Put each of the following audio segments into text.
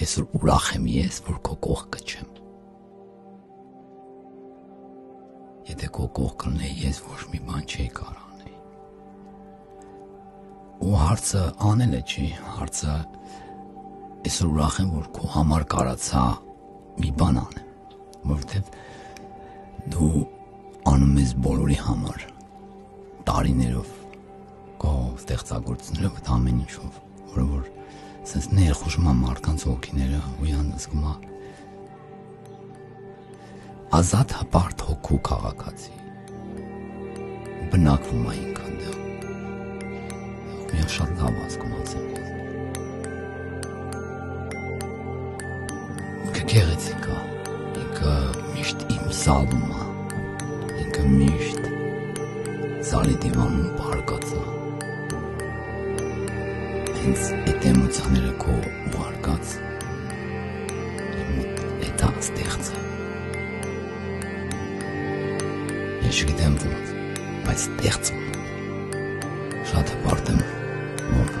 Այսօր ուրախ եմ ես, որ քո կողքը չեմ։ Եթե քո կողքն է ես ոչ մի բան չի կարող անել։ Ու հարցը անելը չի, հարցը այսօր ուրախ եմ, որ քո համար կարացա մի բան անեմ, որովհետև դու անում ես բոլորի համար տարիներով քո ստեղծագործություններով ամեն ինչով, որը որ sense ներխուժում է մարդկանց ոգիները ու յան զգում է. Ազատ հպարտ հոգու քաղաքացի բնակվում է ինքան դեռ ու շատ լավ ազգումացեմ ինքը գեղեցիկ է ինքը միշտ իմ սալում է ինքը միշտ սալի դիվանում է հենց այդ էմոցիաները քո ուղարկած այդ ստեղծը ես չգիտեմ ոնց բայց ստեղծում շատ հպարտ եմ որ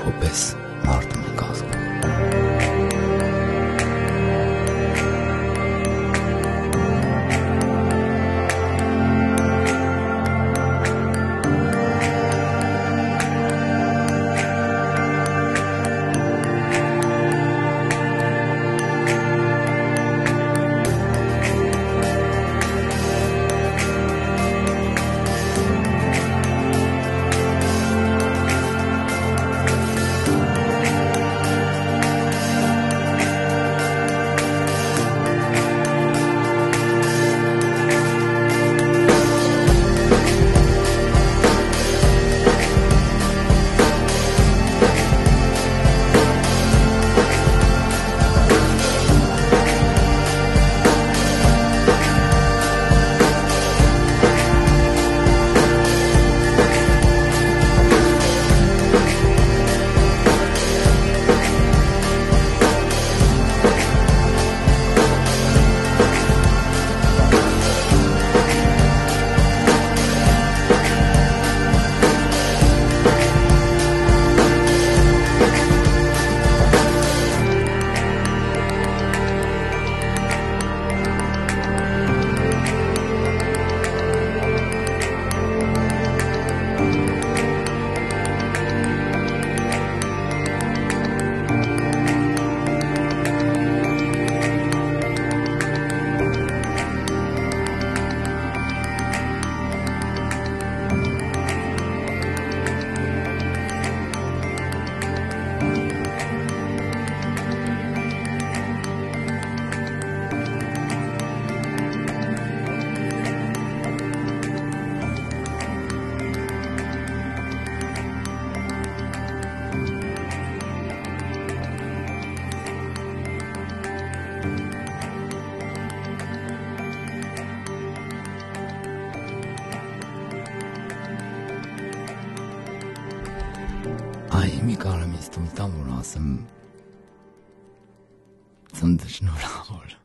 քո պես մարդում եք ազգում Ai më ka 아이 가람이 스톰 따물어서 선드시노라 몰라